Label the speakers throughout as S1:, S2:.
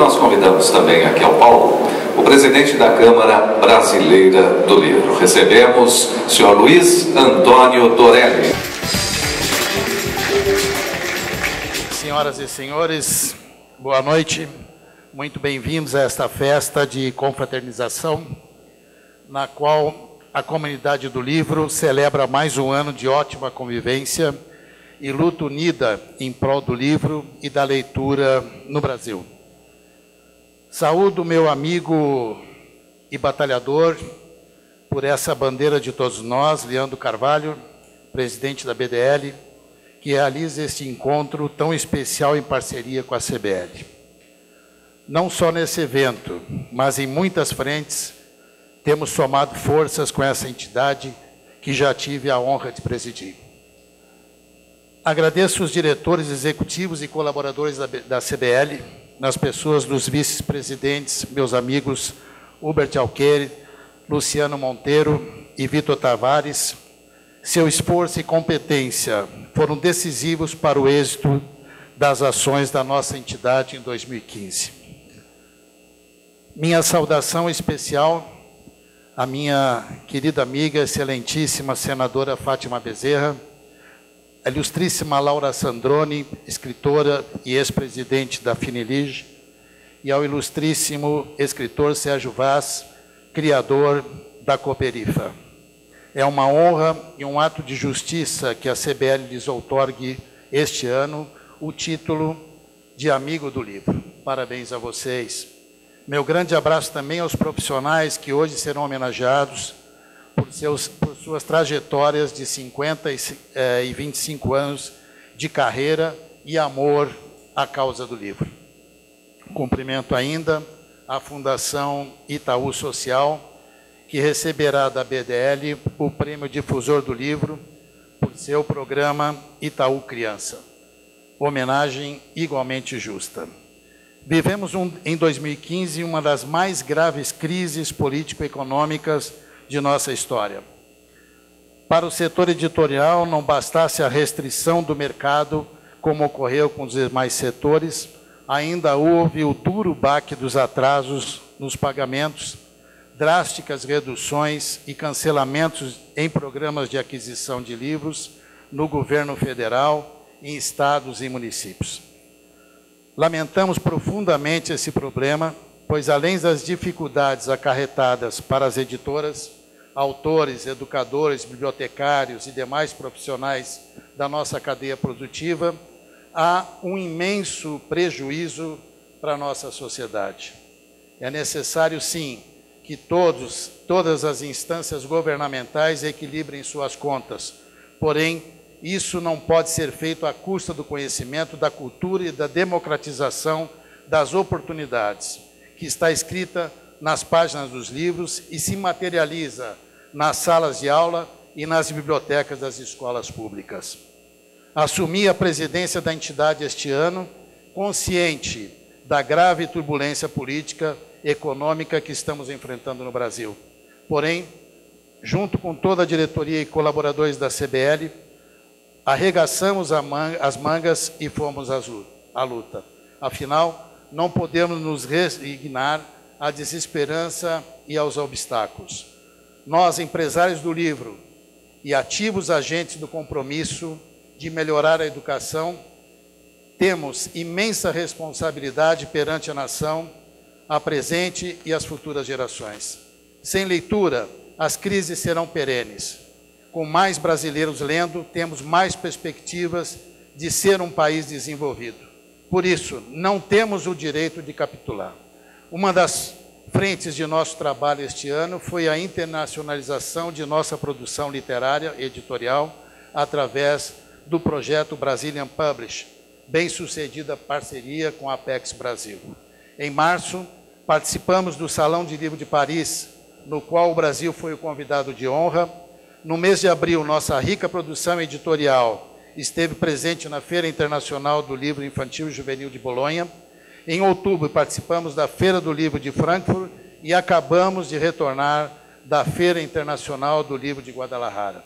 S1: nós convidamos também aqui ao palco o presidente da Câmara Brasileira do Livro. Recebemos o senhor Luiz Antônio Torelli.
S2: Senhoras e senhores, boa noite. Muito bem-vindos a esta festa de confraternização, na qual a comunidade do livro celebra mais um ano de ótima convivência e luta unida em prol do livro e da leitura no Brasil. Saúdo meu amigo e batalhador por essa bandeira de todos nós, Leandro Carvalho, presidente da BDL, que realiza este encontro tão especial em parceria com a CBL. Não só nesse evento, mas em muitas frentes, temos somado forças com essa entidade que já tive a honra de presidir. Agradeço os diretores executivos e colaboradores da, da CBL, nas pessoas dos vice-presidentes, meus amigos Hubert Alqueire, Luciano Monteiro e Vitor Tavares. Seu esforço e competência foram decisivos para o êxito das ações da nossa entidade em 2015. Minha saudação especial à minha querida amiga, excelentíssima senadora Fátima Bezerra, a ilustríssima Laura Sandrone, escritora e ex-presidente da Finilige, e ao ilustríssimo escritor Sérgio Vaz, criador da Cooperifa. É uma honra e um ato de justiça que a CBL lhes outorgue este ano o título de Amigo do Livro. Parabéns a vocês. Meu grande abraço também aos profissionais que hoje serão homenageados por, seus, por suas trajetórias de 50 e, é, e 25 anos de carreira e amor à causa do livro. Cumprimento ainda a Fundação Itaú Social, que receberá da BDL o Prêmio Difusor do Livro por seu programa Itaú Criança. Homenagem igualmente justa. Vivemos um, em 2015 uma das mais graves crises político-econômicas de nossa história. Para o setor editorial, não bastasse a restrição do mercado, como ocorreu com os demais setores, ainda houve o duro baque dos atrasos nos pagamentos, drásticas reduções e cancelamentos em programas de aquisição de livros no governo federal, em estados e municípios. Lamentamos profundamente esse problema, pois além das dificuldades acarretadas para as editoras, autores, educadores, bibliotecários e demais profissionais da nossa cadeia produtiva, há um imenso prejuízo para a nossa sociedade. É necessário, sim, que todos, todas as instâncias governamentais equilibrem suas contas. Porém, isso não pode ser feito à custa do conhecimento, da cultura e da democratização das oportunidades, que está escrita nas páginas dos livros e se materializa nas salas de aula e nas bibliotecas das escolas públicas. Assumi a presidência da entidade este ano, consciente da grave turbulência política e econômica que estamos enfrentando no Brasil. Porém, junto com toda a diretoria e colaboradores da CBL, arregaçamos as mangas e fomos à luta. Afinal, não podemos nos resignar à desesperança e aos obstáculos. Nós, empresários do livro e ativos agentes do compromisso de melhorar a educação, temos imensa responsabilidade perante a nação, a presente e as futuras gerações. Sem leitura, as crises serão perenes. Com mais brasileiros lendo, temos mais perspectivas de ser um país desenvolvido. Por isso, não temos o direito de capitular. Uma das frentes de nosso trabalho este ano foi a internacionalização de nossa produção literária editorial através do projeto Brazilian Publish, bem-sucedida parceria com a Apex Brasil. Em março, participamos do Salão de Livro de Paris, no qual o Brasil foi o convidado de honra. No mês de abril, nossa rica produção editorial esteve presente na Feira Internacional do Livro Infantil e Juvenil de Bolonha, em outubro, participamos da Feira do Livro de Frankfurt e acabamos de retornar da Feira Internacional do Livro de Guadalajara.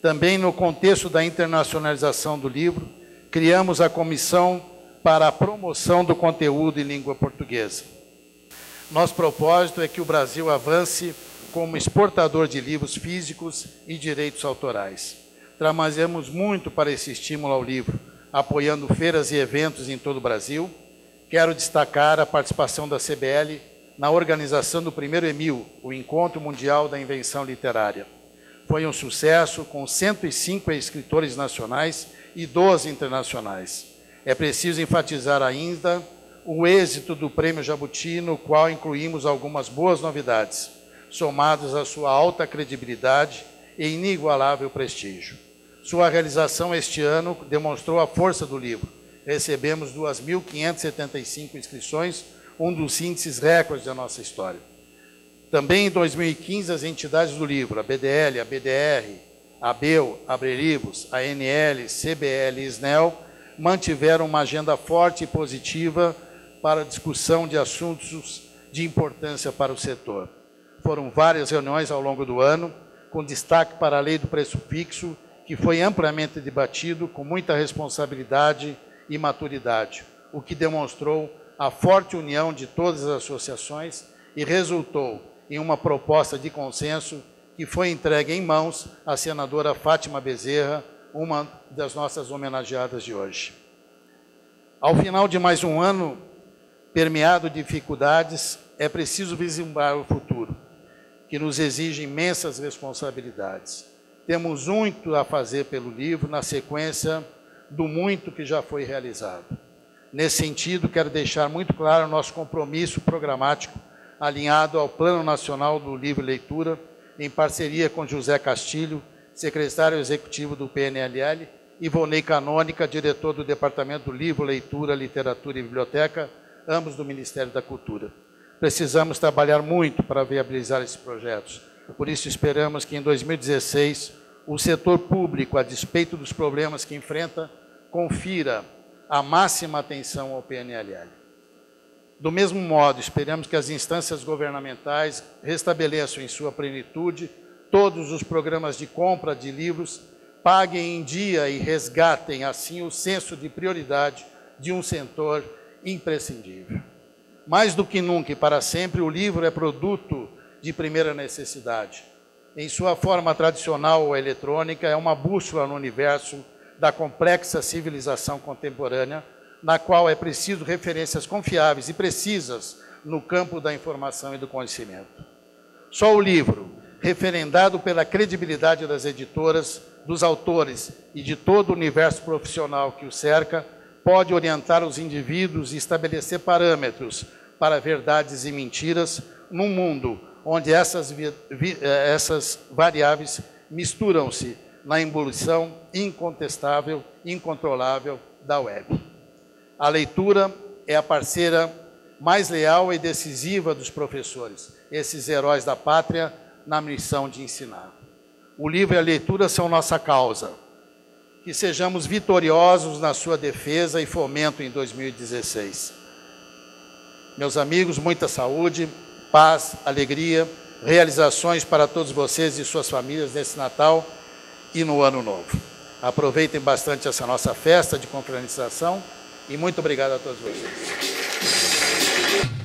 S2: Também no contexto da internacionalização do livro, criamos a Comissão para a promoção do conteúdo em língua portuguesa. Nosso propósito é que o Brasil avance como exportador de livros físicos e direitos autorais. Trabalhamos muito para esse estímulo ao livro, apoiando feiras e eventos em todo o Brasil. Quero destacar a participação da CBL na organização do primeiro EMIL, o Encontro Mundial da Invenção Literária. Foi um sucesso, com 105 escritores nacionais e 12 internacionais. É preciso enfatizar ainda o êxito do Prêmio Jabuti, no qual incluímos algumas boas novidades, somadas à sua alta credibilidade e inigualável prestígio. Sua realização este ano demonstrou a força do livro. Recebemos 2.575 inscrições, um dos índices recordes da nossa história. Também em 2015, as entidades do livro, a BDL, a BDR, a ABEL, a Abrelibus, a NL, CBL e SNEL, mantiveram uma agenda forte e positiva para a discussão de assuntos de importância para o setor. Foram várias reuniões ao longo do ano, com destaque para a lei do preço fixo, que foi amplamente debatido com muita responsabilidade e maturidade, o que demonstrou a forte união de todas as associações e resultou em uma proposta de consenso que foi entregue em mãos à senadora Fátima Bezerra, uma das nossas homenageadas de hoje. Ao final de mais um ano permeado de dificuldades, é preciso vislumbrar o futuro, que nos exige imensas responsabilidades. Temos muito a fazer pelo livro na sequência do muito que já foi realizado. Nesse sentido, quero deixar muito claro o nosso compromisso programático alinhado ao Plano Nacional do Livro e Leitura, em parceria com José Castilho, secretário executivo do PNLL, e Vonei Canônica, diretor do Departamento do Livro, Leitura, Literatura e Biblioteca, ambos do Ministério da Cultura. Precisamos trabalhar muito para viabilizar esses projetos. Por isso, esperamos que em 2016 o setor público, a despeito dos problemas que enfrenta, confira a máxima atenção ao PNLL. Do mesmo modo, esperamos que as instâncias governamentais restabeleçam em sua plenitude todos os programas de compra de livros, paguem em dia e resgatem, assim, o senso de prioridade de um setor imprescindível. Mais do que nunca e para sempre, o livro é produto de primeira necessidade. Em sua forma tradicional ou eletrônica, é uma bússola no universo da complexa civilização contemporânea, na qual é preciso referências confiáveis e precisas no campo da informação e do conhecimento. Só o livro, referendado pela credibilidade das editoras, dos autores e de todo o universo profissional que o cerca, pode orientar os indivíduos e estabelecer parâmetros para verdades e mentiras num mundo onde essas, eh, essas variáveis misturam-se na evolução incontestável, incontrolável da web. A leitura é a parceira mais leal e decisiva dos professores, esses heróis da pátria na missão de ensinar. O livro e a leitura são nossa causa que sejamos vitoriosos na sua defesa e fomento em 2016. Meus amigos, muita saúde, paz, alegria, realizações para todos vocês e suas famílias nesse Natal e no Ano Novo. Aproveitem bastante essa nossa festa de confraternização e muito obrigado a todos vocês.